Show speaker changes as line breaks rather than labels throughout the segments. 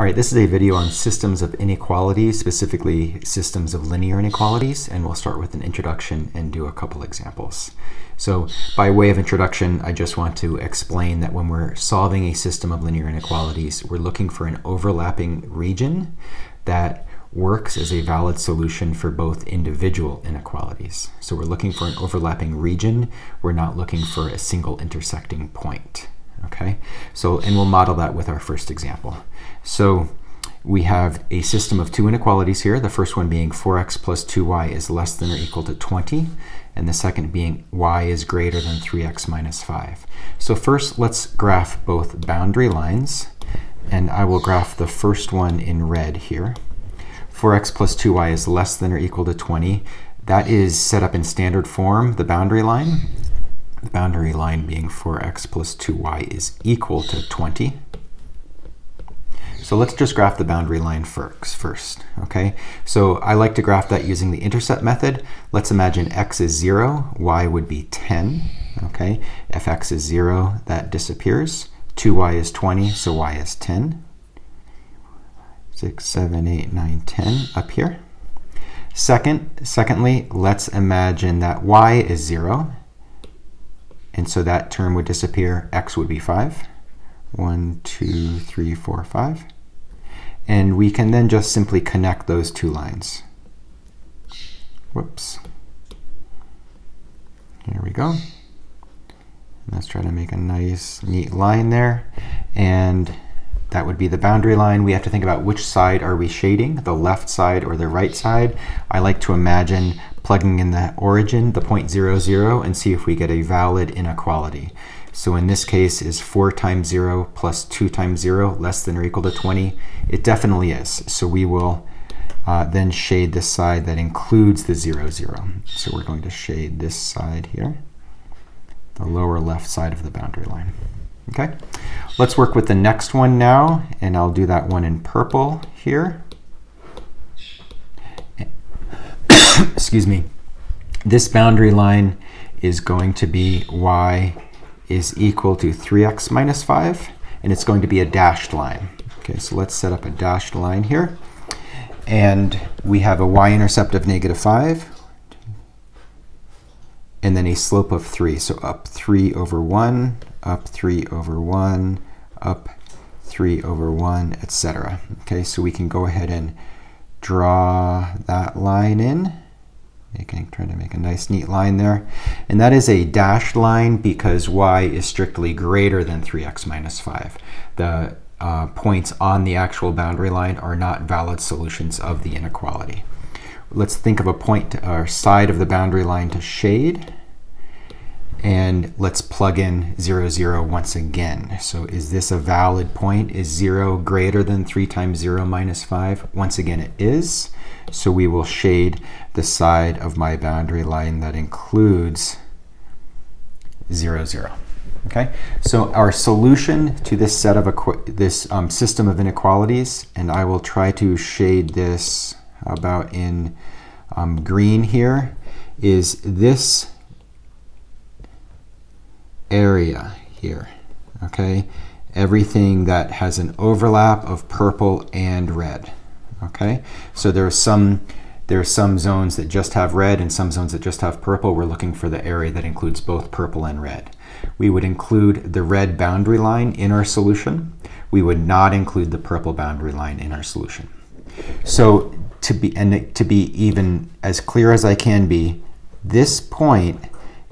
All right, this is a video on systems of inequalities, specifically systems of linear inequalities, and we'll start with an introduction and do a couple examples. So by way of introduction, I just want to explain that when we're solving a system of linear inequalities, we're looking for an overlapping region that works as a valid solution for both individual inequalities. So we're looking for an overlapping region. We're not looking for a single intersecting point. Okay, so and we'll model that with our first example. So we have a system of two inequalities here. The first one being 4x plus 2y is less than or equal to 20, and the second being y is greater than 3x minus 5. So first, let's graph both boundary lines, and I will graph the first one in red here. 4x plus 2y is less than or equal to 20. That is set up in standard form, the boundary line. The boundary line being 4x plus 2y is equal to 20. So let's just graph the boundary line first, okay? So I like to graph that using the intercept method. Let's imagine x is 0, y would be 10, okay? If x is 0, that disappears. 2y is 20, so y is 10. 6, 7, 8, 9, 10 up here. Second, secondly, let's imagine that y is 0 and so that term would disappear. X would be 5. 1, 2, 3, 4, 5. And we can then just simply connect those two lines. Whoops. Here we go. Let's try to make a nice, neat line there. And that would be the boundary line. We have to think about which side are we shading, the left side or the right side. I like to imagine plugging in the origin, the point zero zero, and see if we get a valid inequality. So in this case, is 4 times 0 plus 2 times 0 less than or equal to 20? It definitely is. So we will uh, then shade the side that includes the 0, 0. So we're going to shade this side here, the lower left side of the boundary line. Okay, let's work with the next one now, and I'll do that one in purple here. excuse me, this boundary line is going to be y is equal to 3x minus 5, and it's going to be a dashed line. Okay, so let's set up a dashed line here. And we have a y-intercept of negative 5, and then a slope of 3. So up 3 over 1, up 3 over 1, up 3 over 1, etc. Okay, so we can go ahead and draw that line in making, trying to make a nice neat line there. And that is a dashed line because y is strictly greater than 3x minus 5. The uh, points on the actual boundary line are not valid solutions of the inequality. Let's think of a point or side of the boundary line to shade. And let's plug in 0, 0 once again. So is this a valid point? Is 0 greater than 3 times 0 minus 5? Once again, it is. So we will shade the side of my boundary line that includes 0, 0. Okay, so our solution to this set of this um, system of inequalities, and I will try to shade this about in um, green here, is this area here. Okay, everything that has an overlap of purple and red. Okay, so there are some there are some zones that just have red and some zones that just have purple. We're looking for the area that includes both purple and red. We would include the red boundary line in our solution. We would not include the purple boundary line in our solution. So to be and to be even as clear as I can be, this point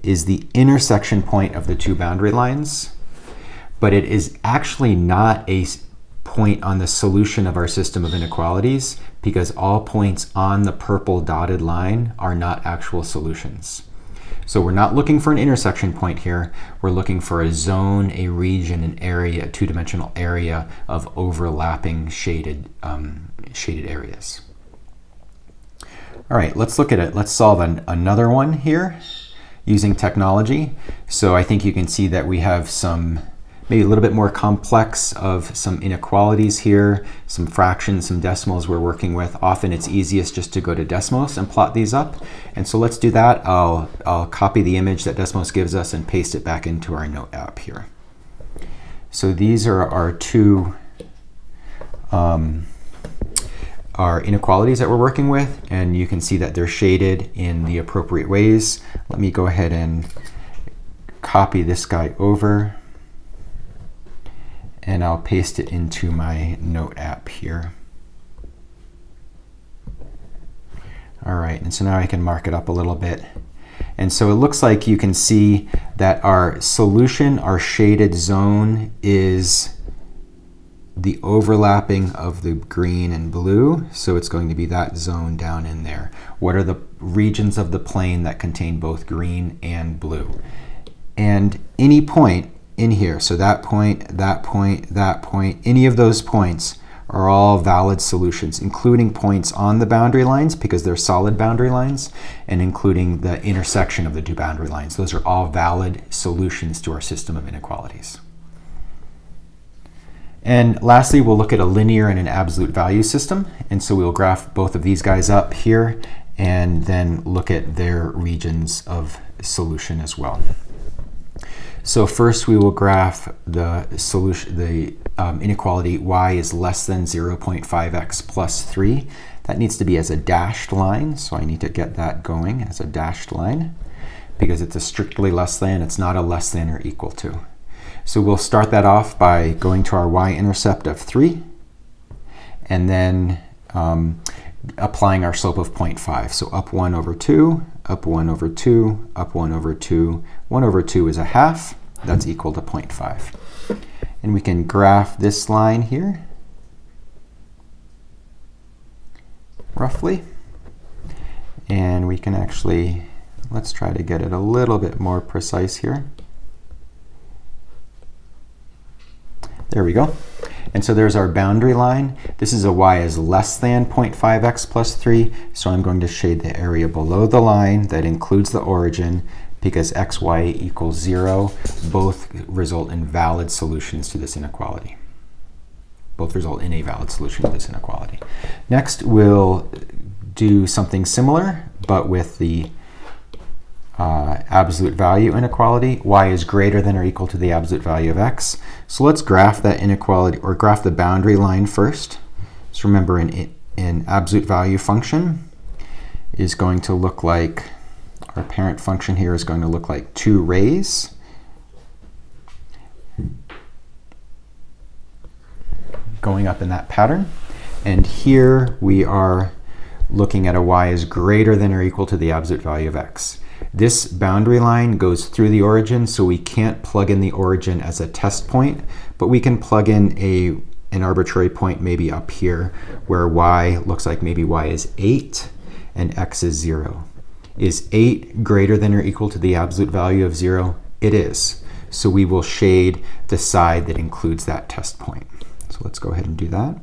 is the intersection point of the two boundary lines, but it is actually not a point on the solution of our system of inequalities because all points on the purple dotted line are not actual solutions. So we're not looking for an intersection point here. We're looking for a zone, a region, an area, a two-dimensional area of overlapping shaded, um, shaded areas. All right, let's look at it. Let's solve an, another one here using technology. So I think you can see that we have some maybe a little bit more complex of some inequalities here, some fractions, some decimals we're working with. Often it's easiest just to go to Desmos and plot these up. And so let's do that. I'll, I'll copy the image that Desmos gives us and paste it back into our note app here. So these are our two um, our inequalities that we're working with, and you can see that they're shaded in the appropriate ways. Let me go ahead and copy this guy over, and I'll paste it into my note app here. All right, and so now I can mark it up a little bit. And so it looks like you can see that our solution, our shaded zone is the overlapping of the green and blue. So it's going to be that zone down in there. What are the regions of the plane that contain both green and blue? And any point in here, so that point, that point, that point, any of those points are all valid solutions, including points on the boundary lines because they're solid boundary lines, and including the intersection of the two boundary lines. Those are all valid solutions to our system of inequalities. And lastly, we'll look at a linear and an absolute value system. And so we'll graph both of these guys up here and then look at their regions of solution as well. So first we will graph the solution, the um, inequality y is less than 0.5x plus 3. That needs to be as a dashed line, so I need to get that going as a dashed line because it's a strictly less than, it's not a less than or equal to. So we'll start that off by going to our y-intercept of 3 and then um, applying our slope of 0.5. So up 1 over 2, up 1 over 2, up 1 over 2. 1 over 2 is a half. That's equal to 0.5. And we can graph this line here, roughly. And we can actually, let's try to get it a little bit more precise here. There we go. And so there's our boundary line. This is a y is less than 0.5x plus 3, so I'm going to shade the area below the line that includes the origin because x, y equals 0. Both result in valid solutions to this inequality. Both result in a valid solution to this inequality. Next, we'll do something similar, but with the uh, absolute value inequality. y is greater than or equal to the absolute value of x. So let's graph that inequality, or graph the boundary line first. So remember, an, an absolute value function is going to look like, our parent function here is going to look like 2 rays. going up in that pattern. And here we are looking at a y is greater than or equal to the absolute value of x. This boundary line goes through the origin, so we can't plug in the origin as a test point, but we can plug in a an arbitrary point maybe up here where y looks like maybe y is 8 and x is 0. Is 8 greater than or equal to the absolute value of 0? It is. So we will shade the side that includes that test point. So let's go ahead and do that.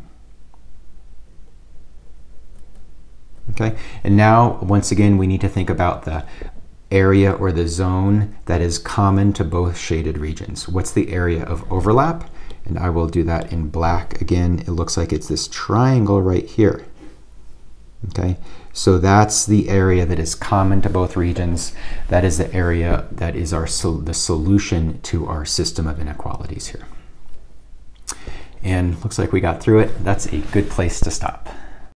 Okay, and now once again we need to think about the area or the zone that is common to both shaded regions. What's the area of overlap? And I will do that in black again. It looks like it's this triangle right here. Okay, so that's the area that is common to both regions. That is the area that is our so the solution to our system of inequalities here. And looks like we got through it. That's a good place to stop.